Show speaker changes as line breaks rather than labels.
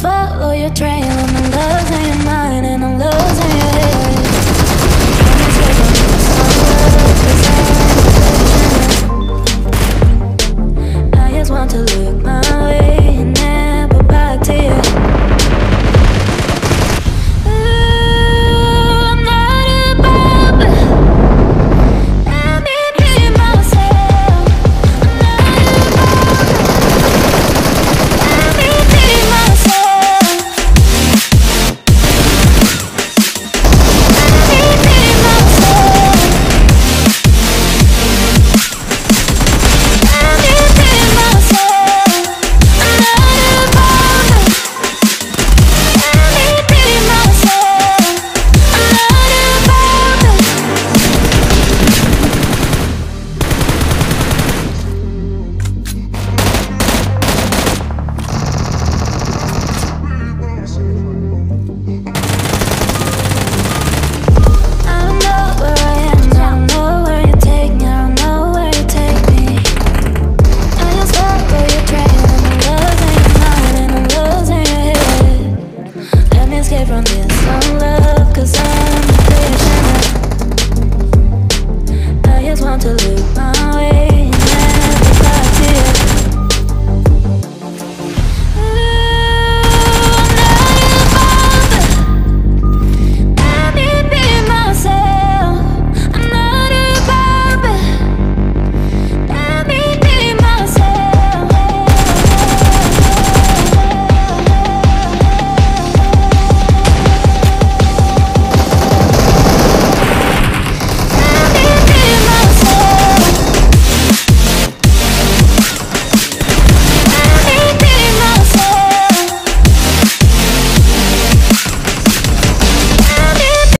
follow your trail. I'm losing mine and I'm losing